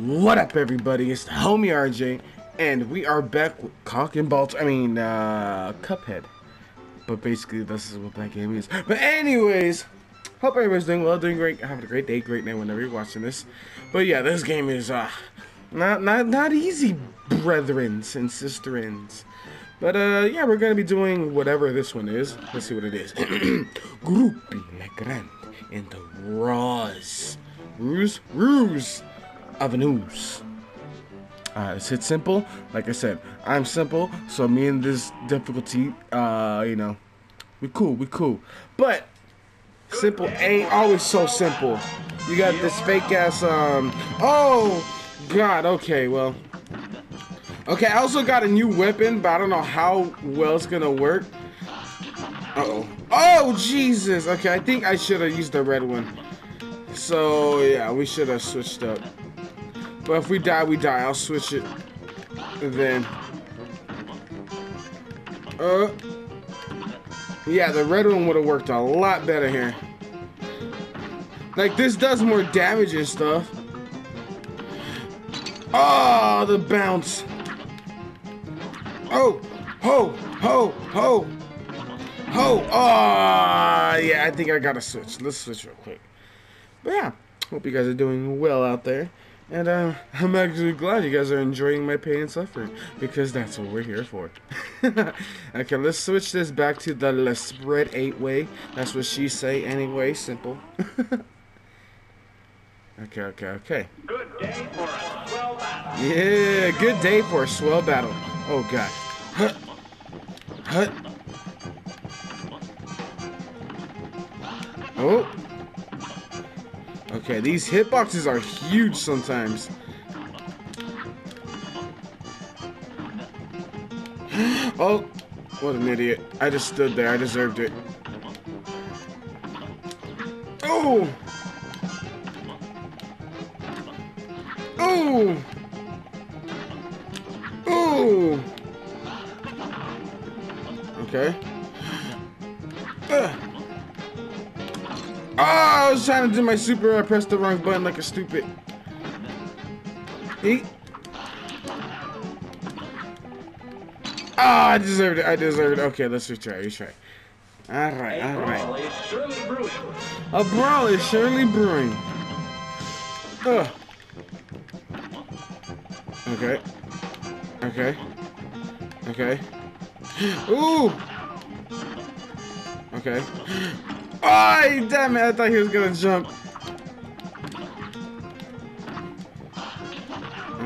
What up, everybody? It's the homie RJay, and we are back with Cock and Balls. I mean, uh, Cuphead. But basically, this is what that game is. But anyways, hope everybody's doing well, doing great, having a great day, great night whenever you're watching this. But yeah, this game is uh, not not not easy, brethrens and sisterins. But uh, yeah, we're gonna be doing whatever this one is. Let's see what it is. Goopy Le Grande in the Rose. Ruse? Ruse Avenues. Uh, it's hit simple. Like I said, I'm simple, so me and this difficulty, uh, you know, we cool, we cool. But simple ain't always so simple. You got this fake ass, um, oh, God, okay, well. Okay, I also got a new weapon, but I don't know how well it's gonna work. Uh oh Oh, Jesus! Okay, I think I should have used the red one. So, yeah, we should have switched up. But if we die, we die. I'll switch it. And then... Uh... Yeah, the red one would have worked a lot better here. Like, this does more damage and stuff. Oh, the bounce. Oh, ho, ho, ho. Ho! Oh, yeah, I think I gotta switch. Let's switch real quick. But yeah, hope you guys are doing well out there. And uh, I'm actually glad you guys are enjoying my pain and suffering because that's what we're here for. okay, let's switch this back to the let's spread eight way. That's what she say anyway. Simple. okay, okay, okay. Good day for a swell battle. Yeah, good day for a swell battle. Oh god. Hut. Hut. Oh. Okay, these hitboxes are huge sometimes. oh, what an idiot. I just stood there. I deserved it. Oh! Oh! Oh! Okay. Ugh. Ah! Oh, I was trying to do my super. I pressed the wrong button like a stupid. Eat. Oh, I deserved it. I deserved it. Okay, let's retry. Retry. All right, all right. A brawl is surely brewing. Ugh. Okay. Okay. Okay. Ooh. Okay. Oh, damn it. I thought he was to jump.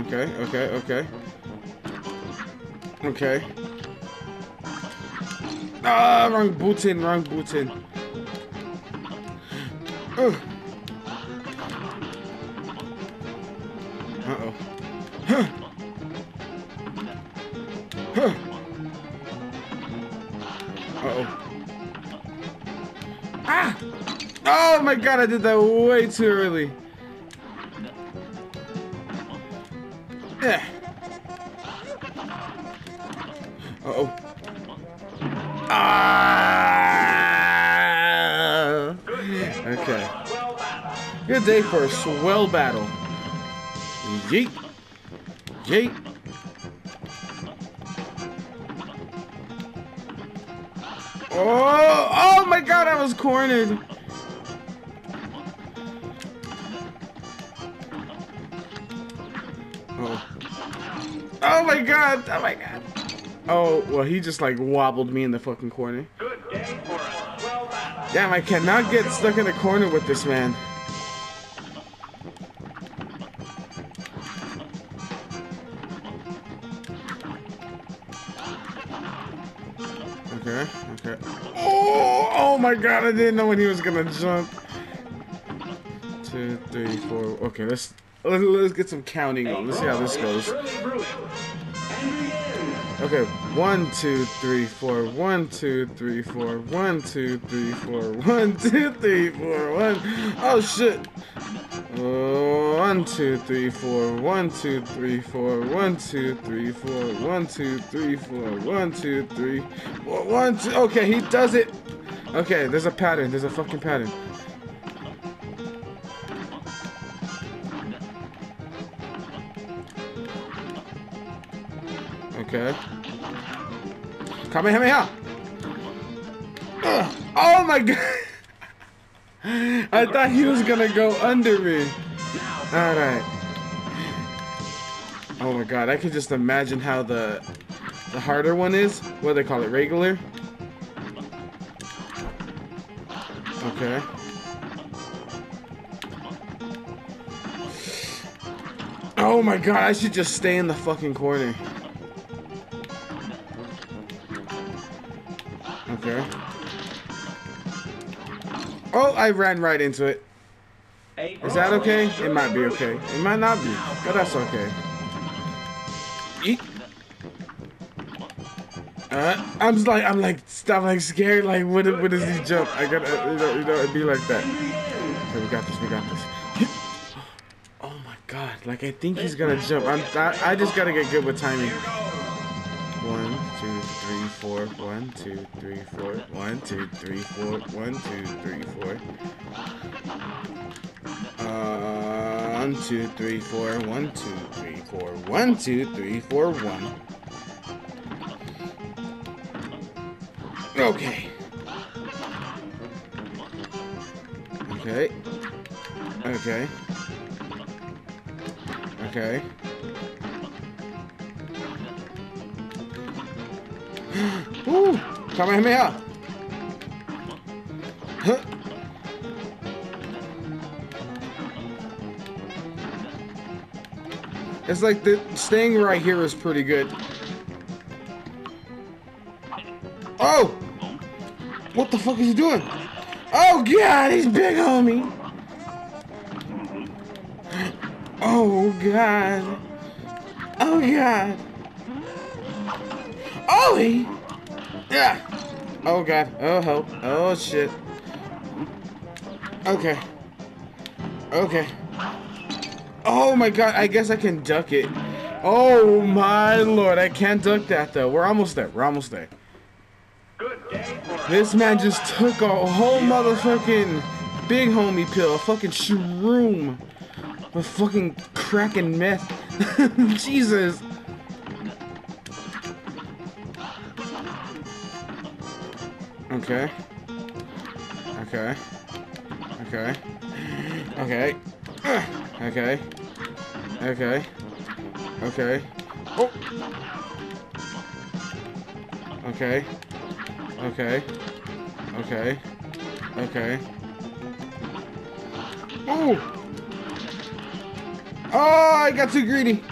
Okay, okay, okay. Okay. Ah, wrong button, wrong button. Uh. Uh-oh. Huh. Huh. My god, I did that way too early. Yeah. Uh oh. Ah! Okay. Good day for a swell battle. Yeet. Yeet. Oh, oh my god, I was cornered. Oh. Oh my god, oh my god. Oh, well, he just like wobbled me in the fucking corner. Damn, I cannot get stuck in the corner with this man. Okay, okay. Oh, oh my god, I didn't know when he was gonna jump. Two, three, four. Okay, let's let's, let's get some counting on. Let's see how this goes. Okay, one, two, three, four, one, two, three, four, one, two, three, four, one, two, three, four, one. Oh shit. Uh, one, two, three, four, one, two, three, four, one, two, three, four, one, two, three, four, one, two, three, four, one, two. Okay, he does it. Okay, there's a pattern. There's a fucking pattern. Okay. Kamehameha! Ugh. Oh my god! I thought he was gonna go under me. Alright. Oh my god, I can just imagine how the the harder one is. What do they call it? Regular? Okay. Oh my god, I should just stay in the fucking corner. Oh, I ran right into it. Is that okay? It might be okay. It might not be, but that's okay. Uh, I'm just like I'm like I'm like scared. Like what? What does he jump? I gotta you know you know it'd be like that. Okay, we got this. We got this. Oh my god! Like I think he's gonna jump. I'm I, I just gotta get good with timing. One, two, three, four. One, two, three, four. One, two, three, four. One, two, three, four. Uh, one, two, three, four. One, two, three, four. One, two, three, four. One. Okay. Okay. Okay. Okay. Ooh! Kamehameha! Huh. It's like the staying right here is pretty good. Oh! What the fuck is he doing? Oh god, he's big homie! Oh god. Oh god. Oh Yeah. Oh god. Oh help. Oh shit. Okay. Okay. Oh my god, I guess I can duck it. Oh my lord, I can't duck that though. We're almost there. We're almost there. This man just took a whole motherfucking big homie pill, a fucking shroom. a fucking crack and meth. Jesus. Okay. Okay. Okay. Okay. Okay. Okay. Okay. Oh. Okay. Okay. Okay. Okay. Oh! Oh, I got too greedy.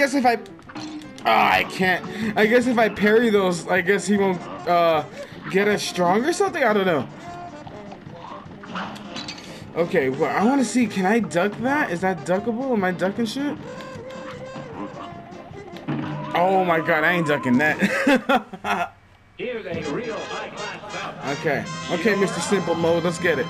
Guess if I... Oh, I can't. I guess if I parry those, I guess he won't uh, get as strong or something? I don't know. Okay, well, I want to see, can I duck that? Is that duckable? Am I ducking shit? Oh my god, I ain't ducking that. Here's a real high-class okay, okay, Mr. Simple Mode, let's get it.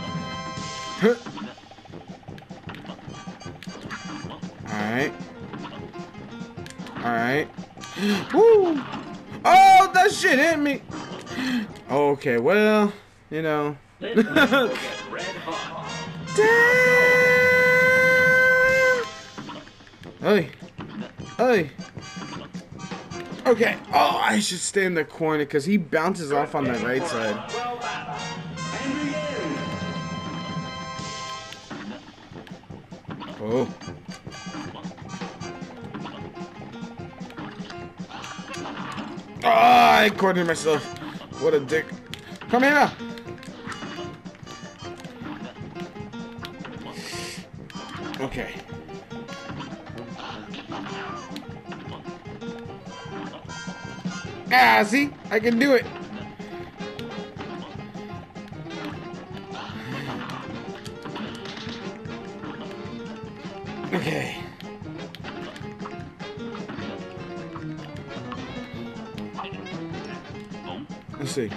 Woo! Oh, that shit hit me! Okay, well, you know. Hey. Hey. Okay. Oh, I should stay in the corner because he bounces off on the right side. I cornered myself. What a dick. Come here. Okay. Ah, see? I can do it. Okay.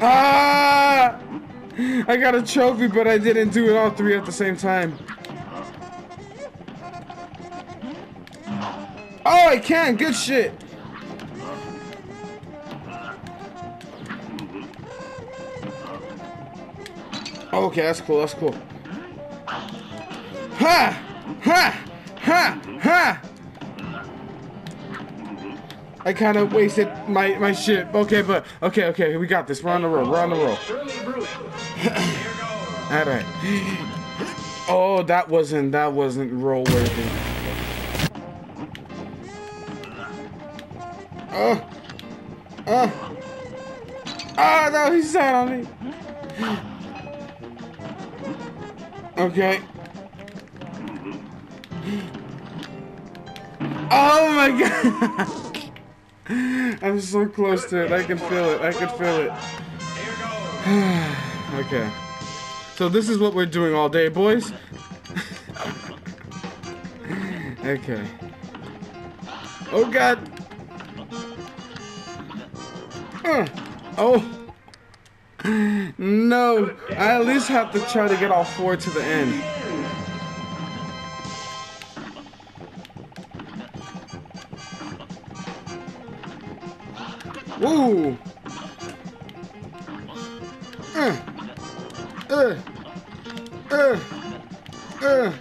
Ah! I got a trophy, but I didn't do it all three at the same time. Oh, I can. Good shit. Oh, okay, that's cool. That's cool. Ha! Ha! Ha! Ha! I kind of wasted my my shit. Okay, but okay, okay, we got this. We're on the roll. We're on the roll. Surely brewing. Here goes. All right. Oh, that wasn't that wasn't roll worthy. Oh. Oh. Oh no, he sat on me. Okay. Oh my god. I'm so close to it. I can feel it. I can feel it. Okay. So this is what we're doing all day, boys. okay. Oh god. Uh, oh. No. I at least have to try to get all four to the end. Woo. Uh. Uh, uh, uh.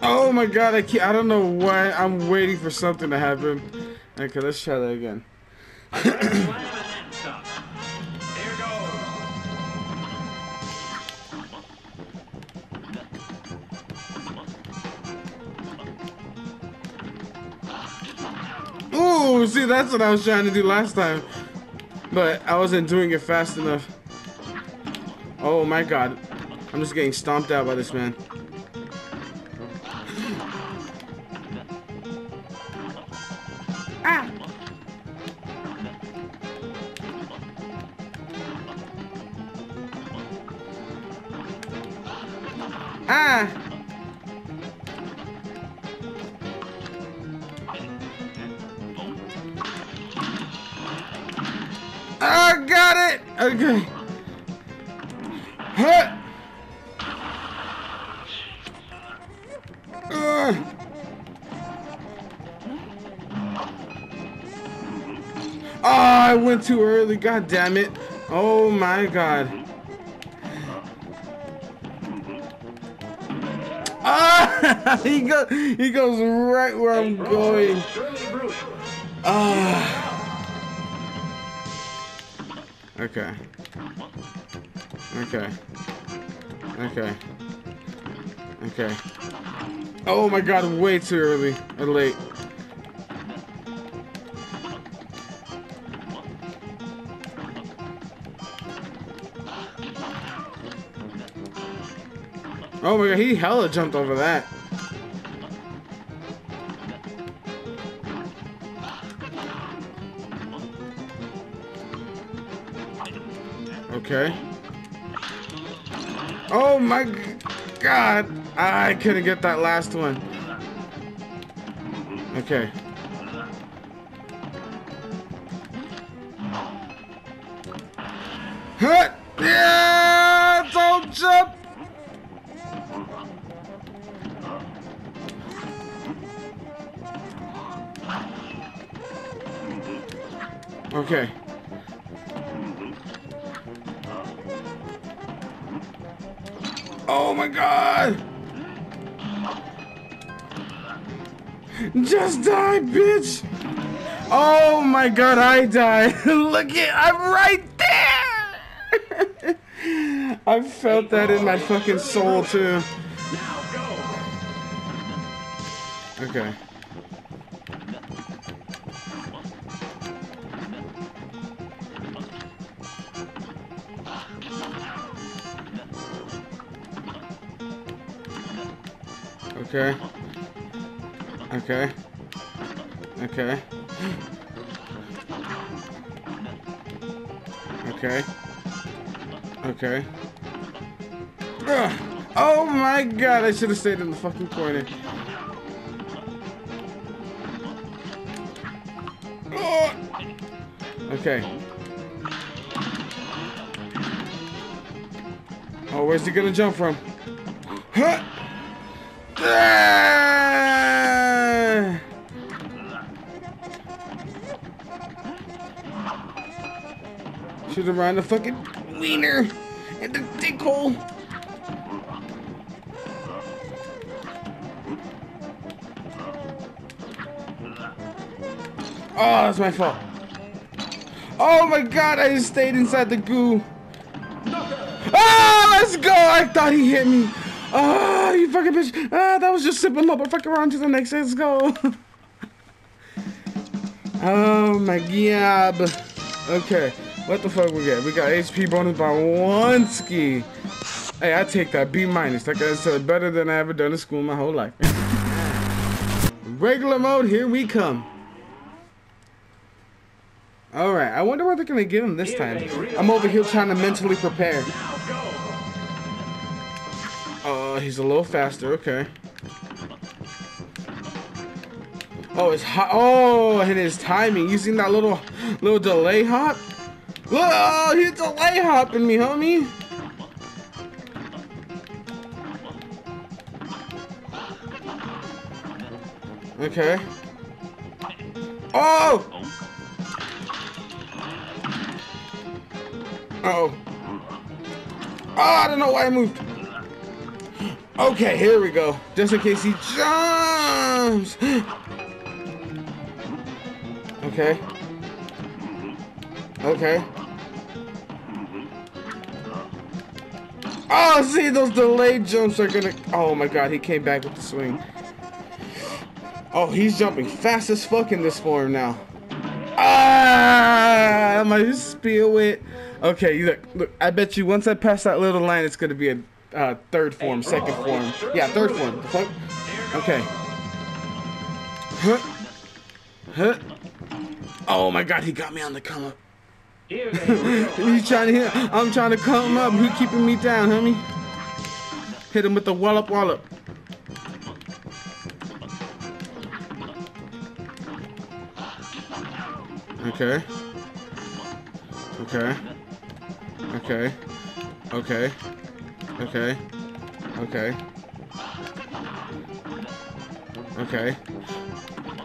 Oh my god, I can't, I don't know why I'm waiting for something to happen. Okay, let's try that again. see, that's what I was trying to do last time. But I wasn't doing it fast enough. Oh my god. I'm just getting stomped out by this man. Ah! Ah! Okay. Huh. Uh. Oh, I went too early. God damn it. Oh my god. Ah! he goes. He goes right where I'm going. Ah. Okay. Okay. Okay. Okay. Oh my god, way too early. Or late. Oh my god, he hella jumped over that. Okay. Oh my god! I couldn't get that last one. Okay. Huh! Yeah! Don't jump! Okay. Oh my god! Just die, bitch! Oh my god, I died. Look at I'm right there! I felt that in my fucking soul too. Okay. Okay. Okay. Okay. Okay. Okay. Ugh. Oh my god, I should have stayed in the fucking corner. Ugh. Okay. Oh, where's he gonna jump from? Huh? Shoot him around the fucking wiener and the dick hole. Oh, that's my fault. Oh my god, I just stayed inside the goo. Ah, let's go! I thought he hit me. Ah, you fucking bitch. Ah, that was just sipping up. Fuck around to the next. Let's go. oh my god. Okay, what the fuck we got? We got HP bonus by one ski. Hey, I take that B minus. Like I said, better than I ever done in school my whole life. Regular mode, here we come. Alright, I wonder what they're gonna give him this time. I'm over here trying to mentally prepare. Oh, he's a little faster, okay. Oh, it's hot. Oh, and his timing. You seen that little little delay hop? Oh, he's delay hopping me, homie. Okay. Oh! Uh-oh. Oh, I don't know why I moved. Okay, here we go. Just in case he jumps. Okay. Okay. Oh, see, those delayed jumps are gonna... Oh my god, he came back with the swing. Oh, he's jumping fast as fuck in this form now. Ah, my spill it. Okay, look, look, I bet you once I pass that little line, it's gonna be a uh, third form, second form. Yeah, third form. The fuck? Okay. Huh. Huh. Oh my god, he got me on the come up. Here they go. He's trying to hit. I'm trying to come up. He keeping me down, homie. Hit him with the wallop wallop. Okay. Okay. Okay. Okay. Okay. Okay. Okay.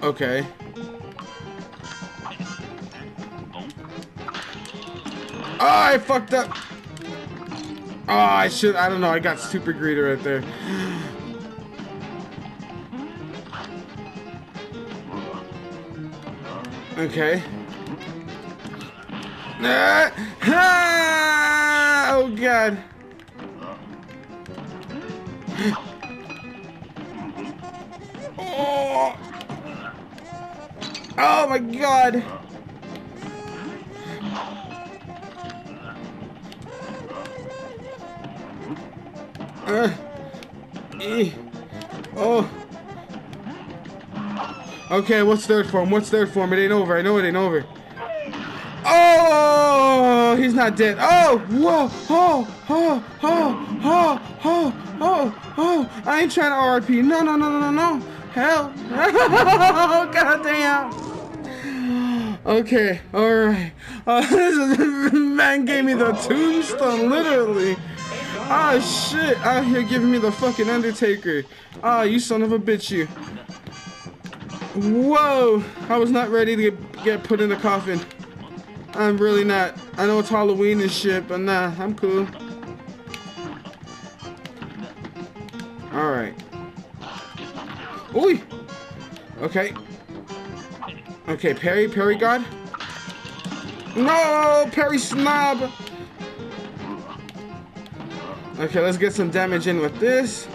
Okay. Oh, I fucked up. Oh, I should. I don't know. I got super greedy right there. Okay. Ah, ah, oh god. Oh my god. Uh, eh, oh. Okay, what's third form? What's third form? It ain't over. I know it ain't over. Oh, he's not dead. Oh, whoa, oh, oh, oh, oh, oh, oh, oh. I ain't trying to RP. No, no, no, no, no, no. Hell. Oh, God damn. Okay, alright. Uh, is, man gave me the tombstone, literally. Ah, shit. Out here giving me the fucking Undertaker. Ah, you son of a bitch, you. Whoa! I was not ready to get, get put in the coffin. I'm really not. I know it's Halloween and shit, but nah, I'm cool. Alright. Oi! Okay. Okay, Parry, Parry God. No! Parry Snob! Okay, let's get some damage in with this.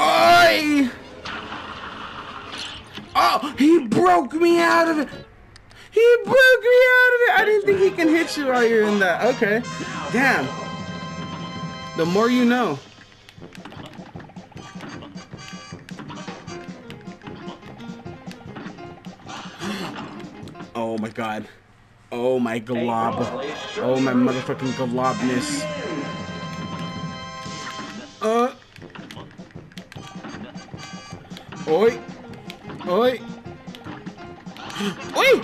Oi! Oh, he broke me out of it. He broke me out of it. I didn't think he can hit you while you're in that. Okay. Damn. The more you know. My god. Oh my glob. Oh my motherfucking globness. Uh. Oi. Oi. Oi!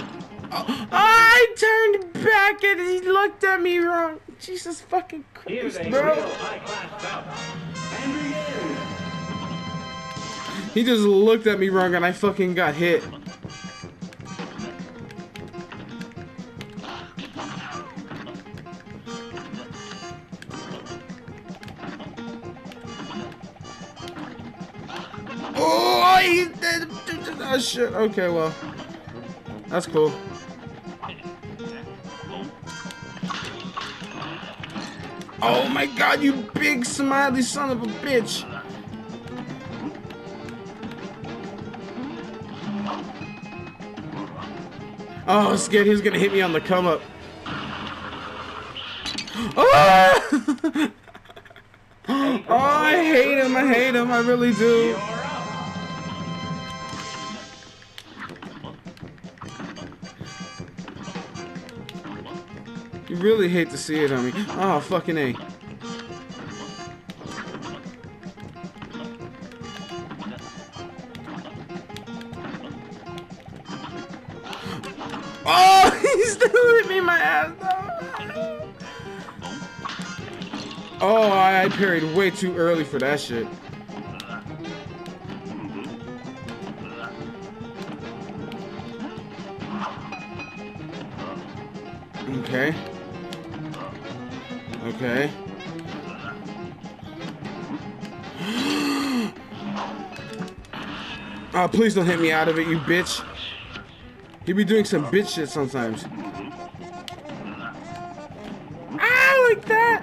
Oh, I turned back and he looked at me wrong. Jesus fucking Christ, bro. real high-class bout. And begin. He just looked at me wrong and I fucking got hit. Shit. Okay, well, that's cool. Oh my god, you big smiley son of a bitch. Oh, I was scared he was gonna hit me on the come up. Oh! oh, I hate him. I hate him. I really do. You really hate to see it on me. Oh, fucking A. Oh, he still hit me in my ass. No. Oh, I parried way too early for that shit. Oh, please don't hit me out of it, you bitch. He be doing some bitch shit sometimes. Ah, like that.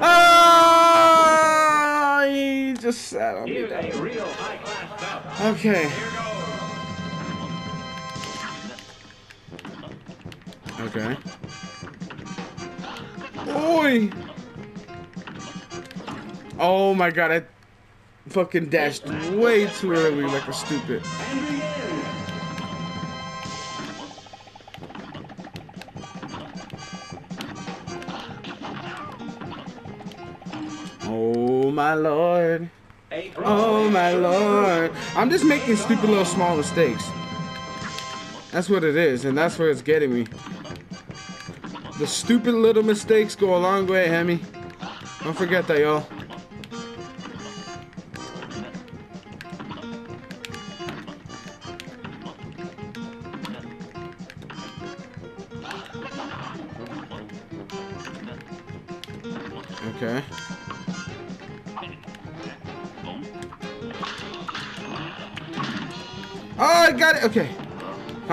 Ah, he just sat on me. Here's a real high-class bout. Okay. Okay. Oi! Oh my god, I fucking dashed way too early like a stupid. Oh my lord. Oh my lord. I'm just making stupid little small mistakes. That's what it is, and that's where it's getting me. The stupid little mistakes go a long way, Hemi. Don't forget that, y'all.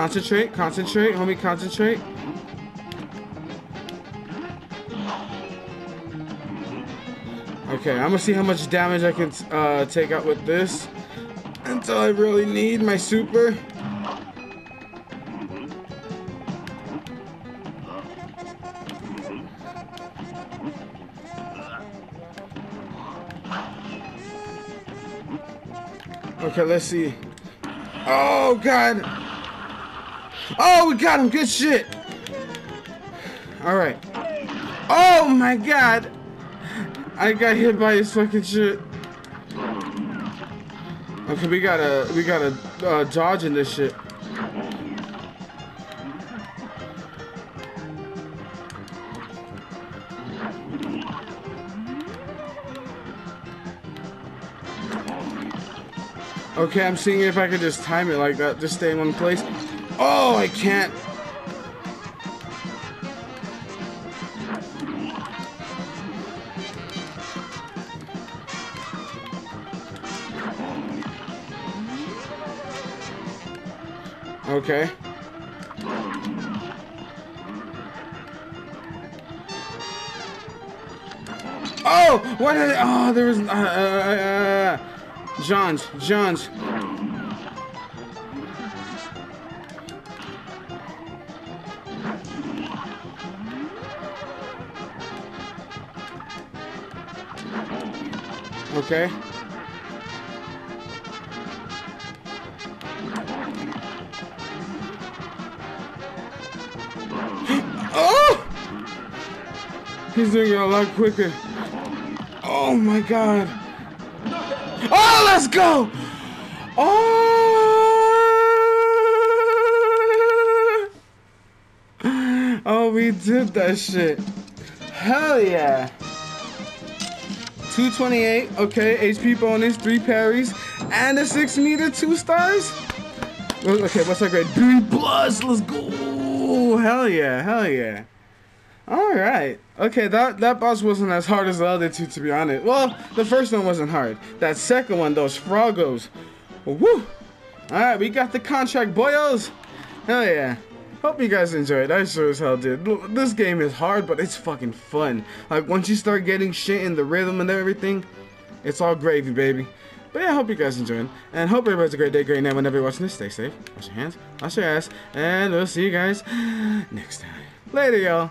Concentrate, concentrate, homie, concentrate. Okay, I'm gonna see how much damage I can uh, take out with this until I really need my super. Okay, let's see. Oh god. Oh, we got him. Good shit. All right. Oh my god. I got hit by his fucking shit. Okay, we gotta, we gotta uh, dodge in this shit. Okay, I'm seeing if I can just time it like that. Just stay in one place. Oh, I can't. Okay. Oh, what? Oh, there was. Uh, uh, uh, John's. John's. Okay. oh! He's doing it a lot quicker. Oh my god. Oh, let's go! Oh! Oh, we did that shit. Hell yeah. 228. Okay, HP bonus, three parries, and a six meter, two stars. Okay, what's that grade? B plus. Let's go. Hell yeah, hell yeah. All right. Okay, that that boss wasn't as hard as the other two, to be honest. Well, the first one wasn't hard. That second one, those frogos. Woo. All right, we got the contract, boyos. Hell yeah. Hope you guys enjoyed. I sure as hell did. This game is hard, but it's fucking fun. Like, once you start getting shit in the rhythm and everything, it's all gravy, baby. But yeah, I hope you guys enjoyed. And hope everybody has a great day, great night whenever you're watching this. Stay safe, wash your hands, wash your ass, and we'll see you guys next time. Later, y'all.